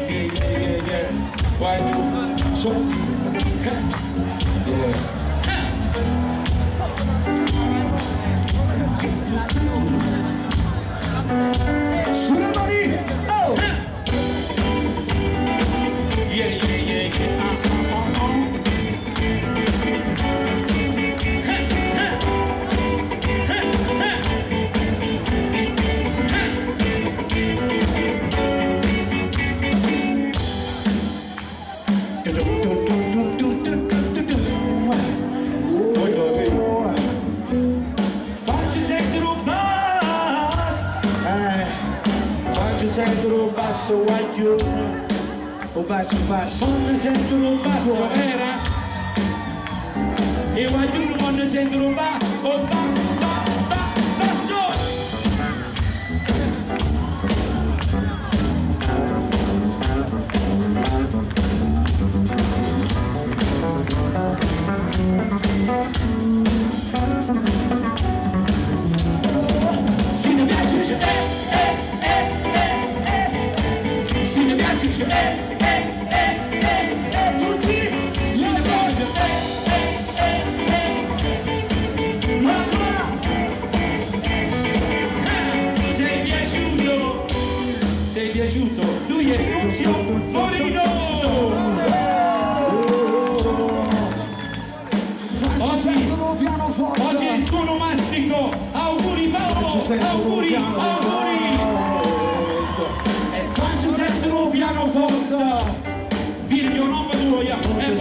Yeah, yeah, yeah. Why? So, yeah. Sulle centro basso aiuto o passo basso mondo centro passo era. E o aiuto mondo centro passo È Nunzio Forino Oggi! Oggi il suono mastico, auguri Paolo, auguri, auguri. E sentire un pianoforte, figlio non mi e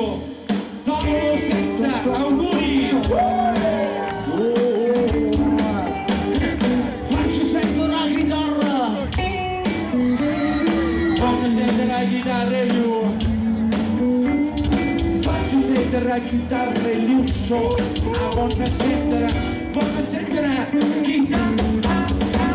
piaciuto? Paolo Sessa, auguri! Facci sentire la chitarra! Voglio sentire la chitarra lui! Faccio sentire la chitarra Lucio! Ah, voglio sentire, voglio sentire chitarra!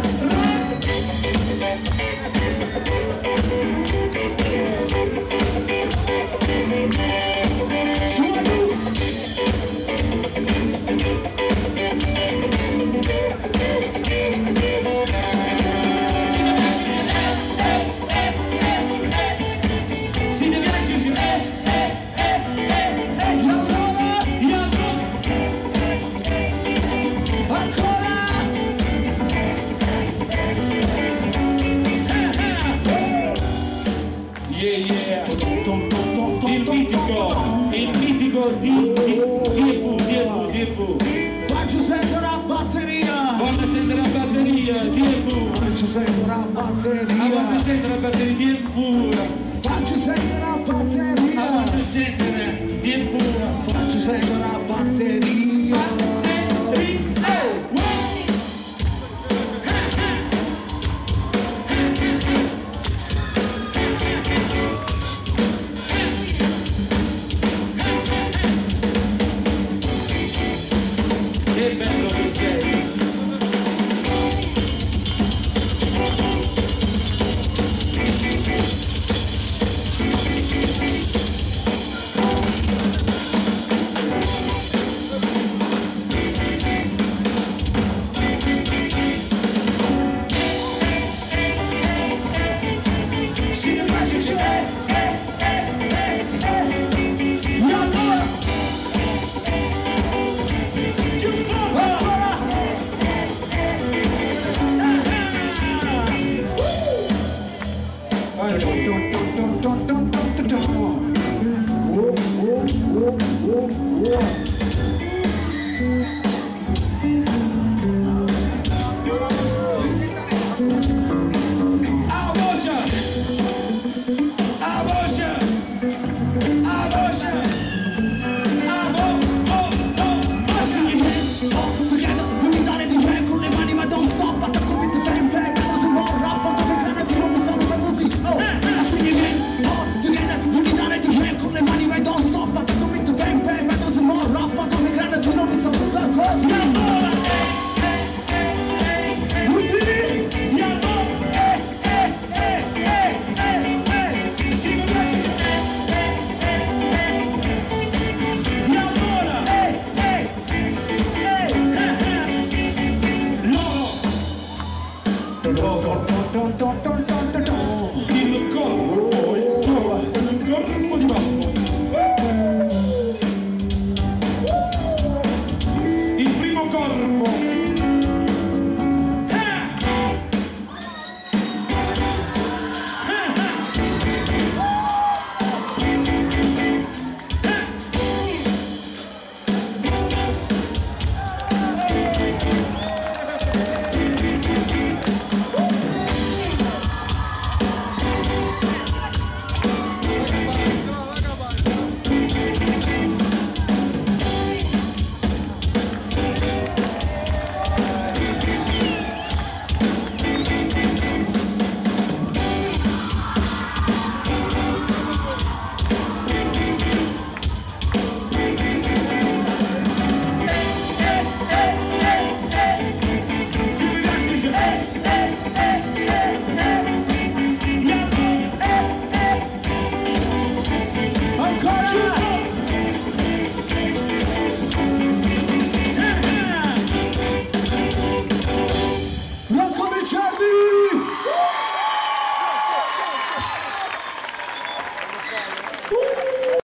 Di Diepu, Diepu, Diepu. Facci sentire la batteria! Quando sente la batteria, Diepu. Facci sentire la quando batteria! sente la batteria, Diepu. Facci sentire la batteria! quando sente